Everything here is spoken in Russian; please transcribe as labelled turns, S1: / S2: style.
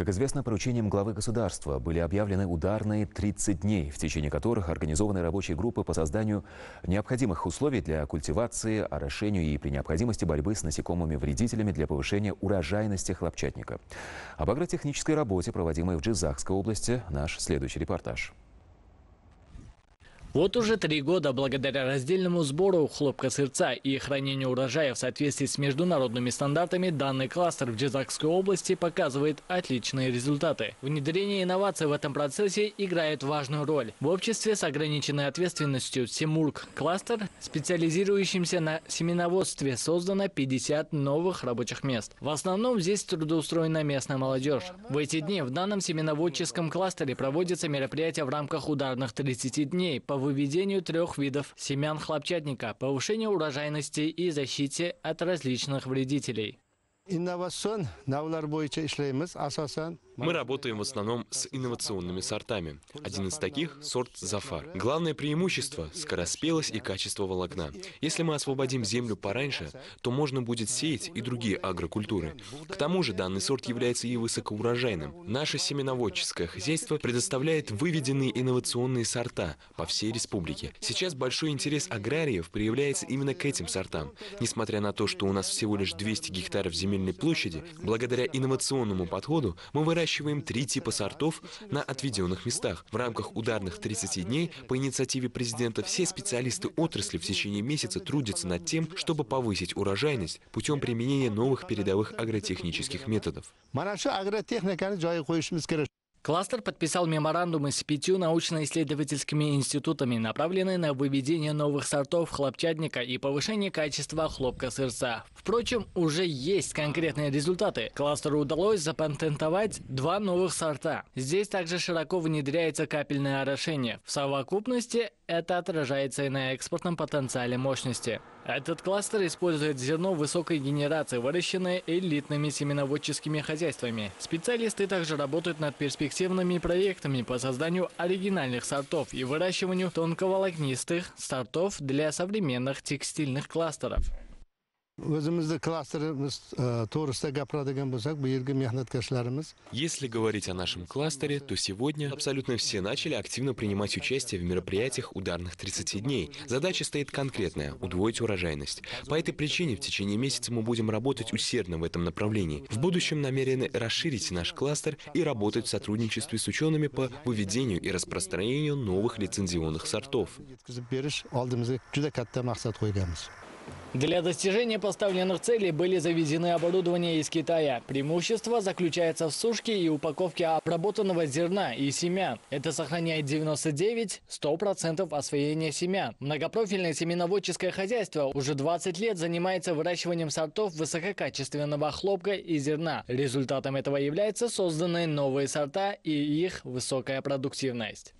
S1: Как известно, поручением главы государства были объявлены ударные 30 дней, в течение которых организованы рабочие группы по созданию необходимых условий для культивации, орошению и при необходимости борьбы с насекомыми-вредителями для повышения урожайности хлопчатника. Об агротехнической работе, проводимой в Джизахской области, наш следующий репортаж.
S2: Вот уже три года благодаря раздельному сбору хлопка сырца и хранению урожая в соответствии с международными стандартами данный кластер в Джизакской области показывает отличные результаты. Внедрение инноваций в этом процессе играет важную роль. В обществе с ограниченной ответственностью Симург кластер, специализирующимся на семеноводстве, создано 50 новых рабочих мест. В основном здесь трудоустроена местная молодежь. В эти дни в данном семеноводческом кластере проводятся мероприятия в рамках ударных 30 дней по выведению трех видов семян хлопчатника, повышению урожайности и защите от различных вредителей.
S3: инновацион навлар бойынша ишлейміз асасан
S4: Мы работаем в основном с инновационными сортами. Один из таких – сорт Зафар. Главное преимущество – скороспелость и качество волокна. Если мы освободим землю пораньше, то можно будет сеять и другие агрокультуры. К тому же данный сорт является и высокоурожайным. Наше семеноводческое хозяйство предоставляет выведенные инновационные сорта по всей республике. Сейчас большой интерес аграриев проявляется именно к этим сортам. Несмотря на то, что у нас всего лишь 200 гектаров земельной площади, благодаря инновационному подходу мы выращиваем выращиваем три типа сортов на отведенных местах. В рамках ударных 30 дней по инициативе президента все специалисты отрасли в течение месяца трудятся над тем, чтобы повысить урожайность путем применения новых передовых агротехнических методов.
S2: Кластер подписал меморандумы с пятью научно-исследовательскими институтами, направленные на выведение новых сортов хлопчатника и повышение качества хлопка сырца. Впрочем, уже есть конкретные результаты. Кластеру удалось запатентовать два новых сорта. Здесь также широко внедряется капельное орошение. В совокупности это отражается и на экспортном потенциале мощности. Этот кластер использует зерно высокой генерации, выращенное элитными семеноводческими хозяйствами. Специалисты также работают над перспективными проектами по созданию оригинальных сортов и выращиванию тонковолокнистых сортов для современных текстильных кластеров.
S4: Если говорить о нашем кластере, то сегодня абсолютно все начали активно принимать участие в мероприятиях ударных 30 дней. Задача стоит конкретная – удвоить урожайность. По этой причине в течение месяца мы будем работать усердно в этом направлении. В будущем намерены расширить наш кластер и работать в сотрудничестве с учеными по выведению и распространению новых лицензионных сортов.
S2: Для достижения поставленных целей были завезены оборудование из Китая. Преимущество заключается в сушке и упаковке обработанного зерна и семян. Это сохраняет 99-100% освоения семян. Многопрофильное семеноводческое хозяйство уже 20 лет занимается выращиванием сортов высококачественного хлопка и зерна. Результатом этого являются созданные новые сорта и их высокая продуктивность.